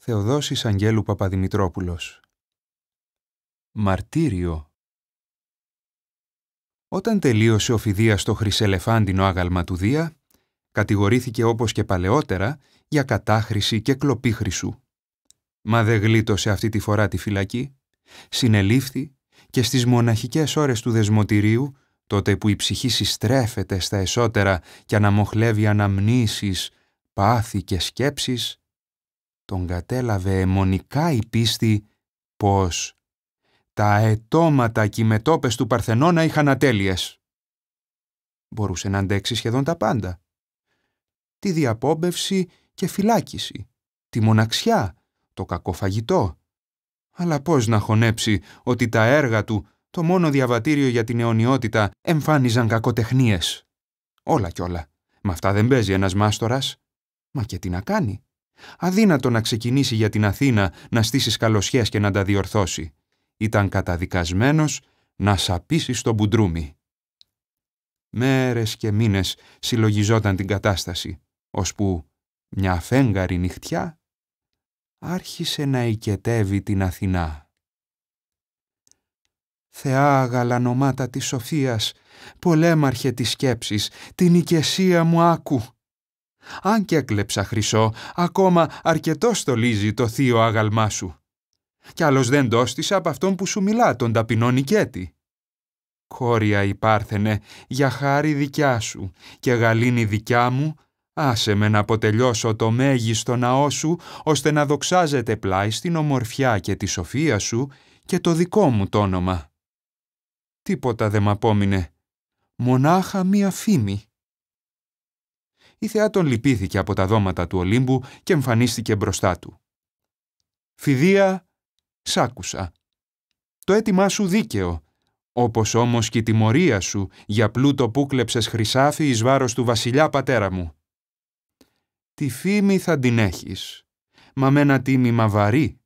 Θεοδόσης Αγγέλου Παπαδημητρόπουλος Μαρτύριο Όταν τελείωσε ο Φιδίας στο χρυσελεφάντινο άγαλμα του Δία, κατηγορήθηκε όπως και παλαιότερα για κατάχρηση και κλοπή χρυσού. Μα δεν γλίτωσε αυτή τη φορά τη φυλακή. Συνελήφθη και στις μοναχικές ώρες του δεσμοτηρίου, τότε που η ψυχή συστρέφεται στα εσώτερα και αναμοχλεύει αναμνήσεις, πάθη και σκέψεις, τον κατέλαβε αιμονικά η πίστη πως τα αιτώματα και οι μετόπες του Παρθενώνα είχαν ατέλειες. Μπορούσε να αντέξει σχεδόν τα πάντα. Τη διαπόμπευση και φυλάκιση, τη μοναξιά, το κακό φαγητό. Αλλά πώς να χωνέψει ότι τα έργα του, το μόνο διαβατήριο για την αιωνιότητα, εμφάνιζαν κακοτεχνίες. Όλα κι όλα. Με αυτά δεν παίζει ένας μάστορας. Μα και τι να κάνει. Αδύνατο να ξεκινήσει για την Αθήνα να στήσει καλοσιές και να τα διορθώσει. Ήταν καταδικασμένος να σαπίσει στο μπουντρούμι. Μέρες και μήνες συλλογιζόταν την κατάσταση, ώσπου μια φέγγαρη νυχτιά άρχισε να οικετεύει την Αθηνά. Θεά γαλανομάτα της σοφίας, πολέμαρχε της σκέψης, την οικεσία μου άκου. Αν και έκλεψα χρυσό, ακόμα αρκετός στολίζει το θείο άγαλμά σου. Κι άλλος δεν τόστισα από αυτόν που σου μιλά, τον ταπεινό νικέτη. Κόρια υπάρθενε, για χάρη δικιά σου και γαλήνη δικιά μου, άσε με να αποτελειώσω το μέγιστο ναό σου, ώστε να δοξάζεται πλάι στην ομορφιά και τη σοφία σου και το δικό μου το όνομα. Τίποτα δεν μ' απόμεινε, μονάχα μία φήμη η θεά τον λυπήθηκε από τα δώματα του Ολύμπου και εμφανίστηκε μπροστά του. «Φιδία, σ' άκουσα. Το αίτημά σου δίκαιο, όπως όμως και η τιμωρία σου για πλούτο που κλεψες χρυσάφι εις βάρος του βασιλιά πατέρα μου. Τη φήμη θα την έχεις, μα με ένα τίμημα βαρύ.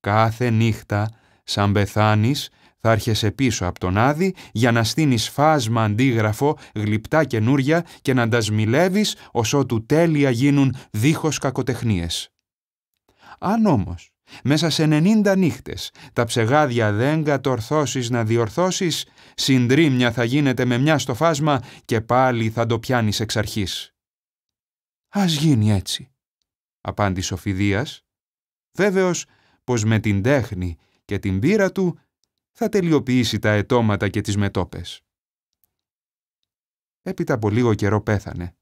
Κάθε νύχτα, σαν πεθάνεις, θα έρχεσαι πίσω από τον Άδη για να στείνεις φάσμα αντίγραφο, γλυπτά καινούρια και να τα σμιλεύεις ως ότου τέλεια γίνουν δίχως κακοτεχνίες. Αν όμως μέσα σε 90 νύχτες τα ψεγάδια δεν κατορθώσεις να διορθώσεις, συντρίμια θα γίνεται με μια στο φάσμα και πάλι θα το πιάνεις εξ αρχής. «Ας γίνει έτσι», απάντησε ο Φιδίας, βέβαιος πως με την τέχνη και την πείρα του θα τελειοποιήσει τα ετώματα και τις μετόπες. Έπειτα από λίγο καιρό πέθανε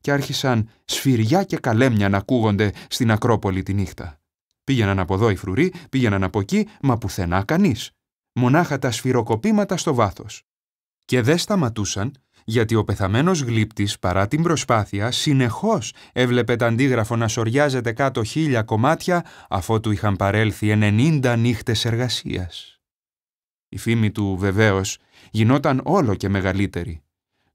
και άρχισαν σφυριά και καλέμια να ακούγονται στην Ακρόπολη τη νύχτα. Πήγαιναν από εδώ οι φρουροί, πήγαιναν από εκεί, μα πουθενά κανείς. Μονάχα τα σφυροκοπήματα στο βάθος. Και δεν σταματούσαν, γιατί ο πεθαμένος γλύπτης, παρά την προσπάθεια, συνεχώς έβλεπε τα αντίγραφο να σοριάζεται κάτω χίλια κομμάτια, αφότου είχαν παρέλθει 90 νύχτες εργασίας. Η φήμη του βεβαίως γινόταν όλο και μεγαλύτερη.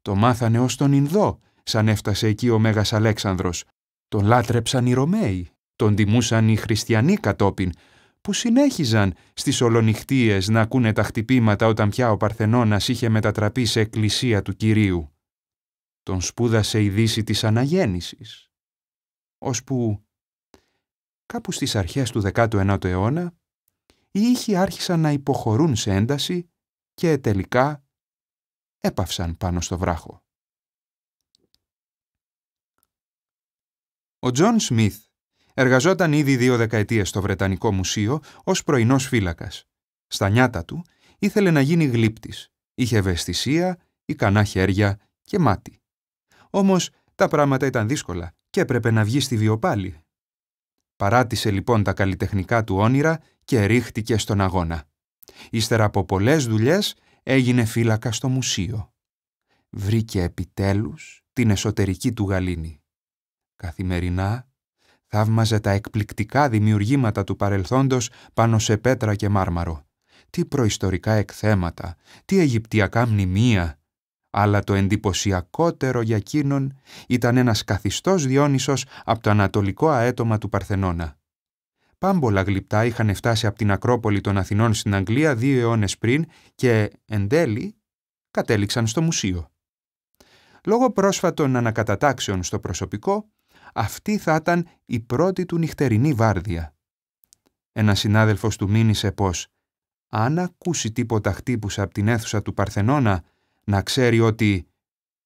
Το μάθανε ως τον Ινδό, σαν έφτασε εκεί ο Μέγας Αλέξανδρος. Τον λάτρεψαν οι Ρωμαίοι, τον τιμούσαν οι Χριστιανοί κατόπιν, που συνέχιζαν στις ολονυχτίες να ακούνε τα χτυπήματα όταν πια ο Παρθενώνας είχε μετατραπεί σε εκκλησία του Κυρίου. Τον σπούδασε η δύση της αναγέννησης. Ώσπου κάπου στις αρχές του 19ου αιώνα οι ήχοι άρχισαν να υποχωρούν σε ένταση και τελικά έπαυσαν πάνω στο βράχο. Ο Τζον Σμιθ εργαζόταν ήδη δύο δεκαετίες στο Βρετανικό Μουσείο ως πρωινός φύλακας. Στα νιάτα του ήθελε να γίνει γλύπτης. Είχε ευαισθησία, ικανά χέρια και μάτι. Όμως τα πράγματα ήταν δύσκολα και έπρεπε να βγει στη βιοπάλη. Παράτησε λοιπόν τα καλλιτεχνικά του όνειρα και ρίχτηκε στον αγώνα. Ύστερα από πολλές δουλειές έγινε φύλακα στο μουσείο. Βρήκε επιτέλους την εσωτερική του γαλήνη. Καθημερινά θαύμαζε τα εκπληκτικά δημιουργήματα του παρελθόντος πάνω σε πέτρα και μάρμαρο. Τι προϊστορικά εκθέματα, τι αιγυπτιακά μνημεία. Αλλά το εντυπωσιακότερο για εκείνον ήταν ένας καθιστός Διόνυσος από το ανατολικό αέτομα του Παρθενώνα. Πάμπολα γλυπτά είχαν φτάσει από την Ακρόπολη των Αθηνών στην Αγγλία δύο αιώνες πριν και, εν τέλει, κατέληξαν στο μουσείο. Λόγω πρόσφατων ανακατατάξεων στο προσωπικό, αυτή θα ήταν η πρώτη του νυχτερινή βάρδια. Ένας συνάδελφος του μήνυσε πως αν ακούσει τίποτα χτύπουσα από την αίθουσα του Παρθενώνα να ξέρει ότι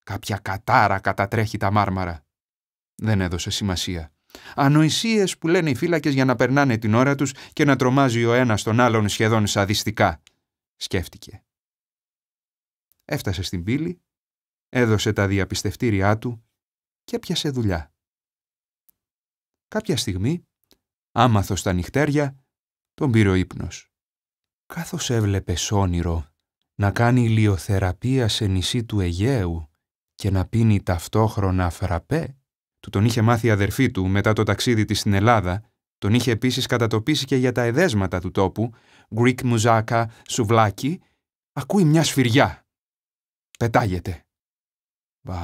κάποια κατάρα κατατρέχει τα μάρμαρα. Δεν έδωσε σημασία. Ανοησίες που λένε οι φύλακες για να περνάνε την ώρα τους και να τρομάζει ο ένας τον άλλον σχεδόν σαδιστικά, σκέφτηκε. Έφτασε στην πύλη, έδωσε τα διαπιστευτήριά του και πιάσε δουλειά. Κάποια στιγμή, άμαθο στα νυχτέρια, τον πήρε ο ύπνος. Κάθος έβλεπες όνειρο να κάνει ηλιοθεραπεία σε νησί του Αιγαίου και να πίνει ταυτόχρονα φραπέ, του τον είχε μάθει η αδερφή του μετά το ταξίδι της στην Ελλάδα, τον είχε επίσης κατατοπίσει και για τα εδέσματα του τόπου, Greek μουζάκα, σουβλάκι, ακούει μια σφυριά. Πετάγεται. Μπα,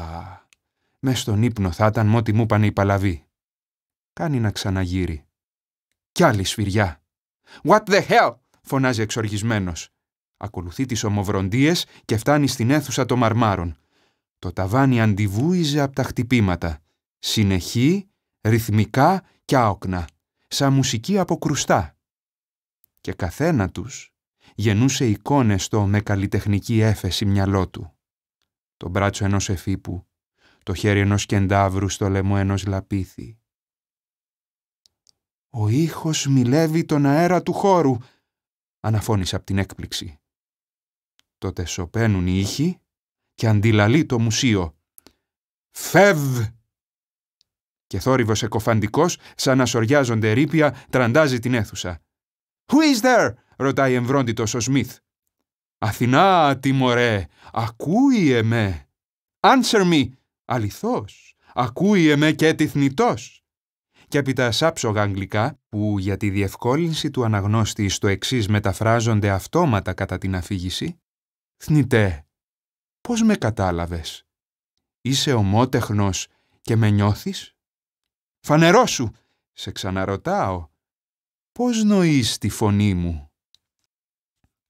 μες στον ύπνο θα ήταν μότι μου πάνε οι παλαβοί. Κάνει να ξαναγύρει. Κι άλλη σφυριά. «What the hell» φωνάζει εξοργισμένος. Ακολουθεί τις ομοβροντίες και φτάνει στην αίθουσα των μαρμάρων. Το ταβάνι αντιβούιζε από τα χτυπήματα. Συνεχή, ρυθμικά και άοκνα. Σαν μουσική από κρουστά. Και καθένα τους γεννούσε εικόνες στο με καλλιτεχνική έφεση μυαλό του. Το μπράτσο ενός εφήπου, το χέρι ενός κεντάβρου στο λαιμό ενός λαπίθη. «Ο ήχος μιλεύει τον αέρα του χώρου», αναφώνησε από την έκπληξη. Τότε σωπαίνουν οι ήχοι και αντιλαλεί το μουσείο. «Φεύ!» Και θόρυβος εκοφαντικός, σαν να σοριάζονται ρήπια, τραντάζει την αίθουσα. «Who is there?» ρωτάει εμβρόντιτος ο Σμιθ. «Αθηνά, τιμωρέ, ακούει εμέ». «Answer me!» «Αληθώς, ακούει εμέ και τυθνητός» και έπειτα σάψογα αγγλικά που για τη διευκόλυνση του αναγνώστη στο εξής μεταφράζονται αυτόματα κατά την αφήγηση «Θνητέ, πώς με κατάλαβες, είσαι ομότεχνος και με νιώθεις» «Φανερώσου, σε ξαναρωτάω, πώς νοείς τη φωνή μου»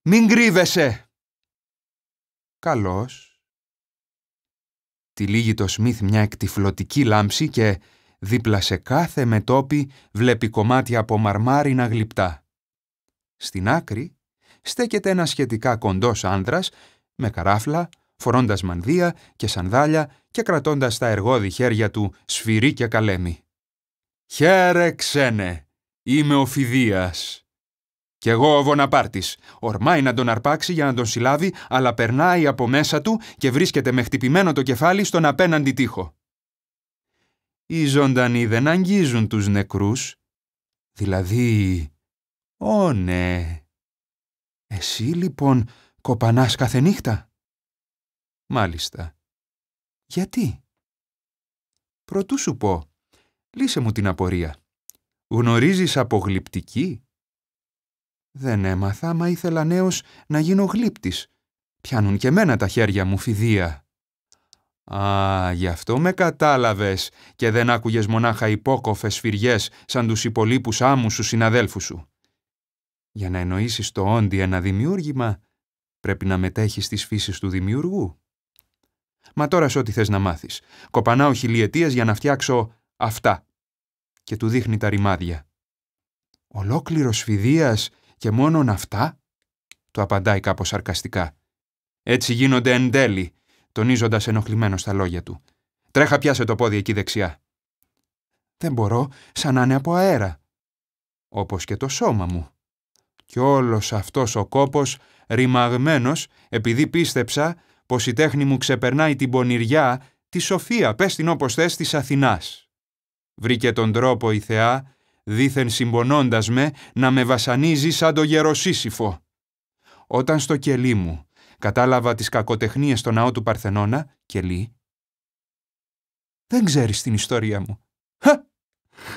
«Μην κρύβεσαι» «Καλώς» Τυλίγει το Σμιθ μια εκτιφλωτική λάμψη και δίπλα σε κάθε μετόπι βλέπει κομμάτια από μαρμάρινα γλυπτά. Στην άκρη στέκεται ένα σχετικά κοντός άνδρας με καράφλα, φορώντας μανδύα και σανδάλια και κρατώντας στα εργόδη χέρια του σφυρί και καλέμι. «Χαίρε ξένε, είμαι ο Φιδίας». Κι εγώ ο Βοναπάρτης. Ορμάει να τον αρπάξει για να τον συλλάβει, αλλά περνάει από μέσα του και βρίσκεται με χτυπημένο το κεφάλι στον απέναντι τοίχο οι ζωντανοί δεν αγγίζουν τους νεκρούς. Δηλαδή, ω ναι. Εσύ λοιπόν κοπανάς κάθε νύχτα. Μάλιστα. Γιατί; Προτού σου πω, λύσε μου την απορία. Γνωρίζεις από γλυπτική. Δεν έμαθα, μα ήθελα νέος να γίνω γλύπτης. Πιάνουν και μένα τα χέρια μου φιδία. «Α, γι' αυτό με κατάλαβες και δεν άκουγες μονάχα υπόκοφες φυριές σαν τους υπολείπους άμμους σου συναδέλφους σου. Για να εννοήσεις το όντι ένα δημιούργημα, πρέπει να μετέχεις τις φύσεις του δημιουργού. Μα τώρα σε ό,τι θες να μάθεις. Κοπανάω χιλιετίες για να φτιάξω αυτά. Και του δείχνει τα ρημάδια. Ολόκληρος φιδίας και μόνον αυτά, του απαντάει κάπως σαρκαστικά. Έτσι γίνονται εν τέλει τονίζοντας ενοχλημένος στα λόγια του. Τρέχα πιάσε το πόδι εκεί δεξιά. Δεν μπορώ, σαν να είναι από αέρα. Όπως και το σώμα μου. Κι όλος αυτός ο κόπος, ρημαγμένος, επειδή πίστεψα πως η τέχνη μου ξεπερνάει την πονηριά, τη σοφία, πες την όπως θες, της Αθηνάς. Βρήκε τον τρόπο η Θεά, δήθεν συμπονώντας με, να με βασανίζει σαν το γεροσύσυφο. Όταν στο κελί μου Κατάλαβα τις κακοτεχνίες στο ναό του Παρθενώνα και λέει «Δεν ξέρεις την ιστορία μου». «Χα!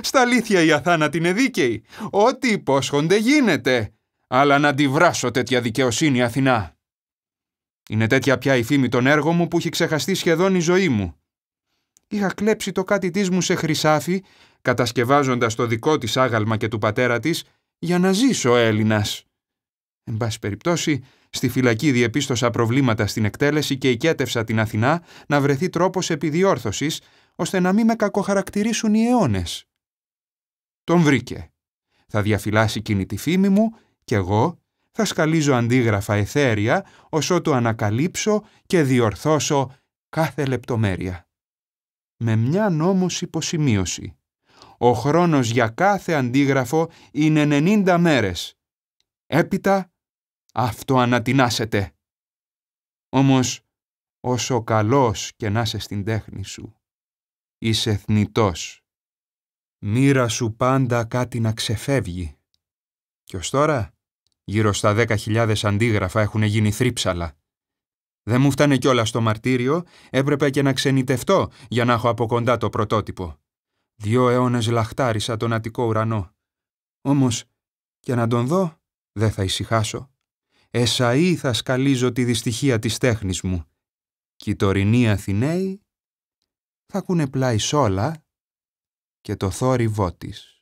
Στα αλήθεια η αθάνατη είναι δίκαιη. Ό,τι υπόσχονται γίνεται. Αλλά να τη βράσω τέτοια δικαιοσύνη Αθηνά». Είναι τέτοια πια η φήμη των έργων μου που έχει ξεχαστεί σχεδόν η ζωή μου. Είχα κλέψει το κάτι της μου σε χρυσάφι, κατασκευάζοντας το δικό της άγαλμα και του πατέρα της, για να ζήσω Έλληνας. Εν πάση περιπτώσει, Στη φυλακή διεπίστωσα προβλήματα στην εκτέλεση και οικέτευσα την Αθηνά να βρεθεί τρόπος επιδιόρθωσης, ώστε να μην με κακοχαρακτηρίσουν οι αιώνες. Τον βρήκε. Θα διαφυλάσει εκείνη τη φήμη μου και εγώ θα σκαλίζω αντίγραφα εθέρια όσο το ανακαλύψω και διορθώσω κάθε λεπτομέρεια. Με μια όμως υποσημείωση. Ο χρόνος για κάθε αντίγραφο είναι 90 μέρες. Έπειτα αυτό ανατινάσετε. Όμως όσο καλός και να είσαι στην τέχνη σου, είσαι θνητός. Μοίρα σου πάντα κάτι να ξεφεύγει. Κι ως τώρα, γύρω στα δέκα χιλιάδες αντίγραφα έχουν γίνει θρύψαλα. Δεν μου φτάνε κιόλας στο μαρτύριο, έπρεπε και να ξενιτευτώ για να έχω από κοντά το πρωτότυπο. Δυο αιώνες λαχτάρισα τον Αττικό ουρανό. Όμως, και να τον δω, δεν θα ησυχάσω. Εσαΐ θα σκαλίζω τη δυστυχία της τέχνης μου. Κι οι τωρινοί Αθηναίοι θα ακούνε πλάι σόλα και το θόρυβό της.